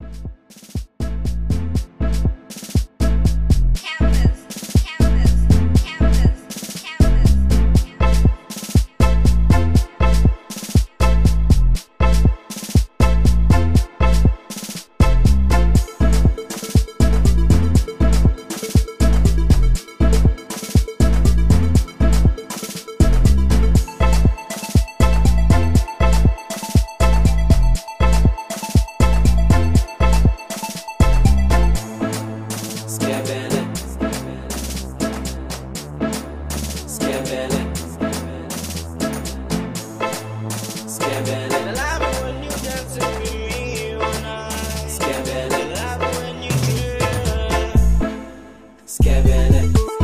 うん。Scabbing it.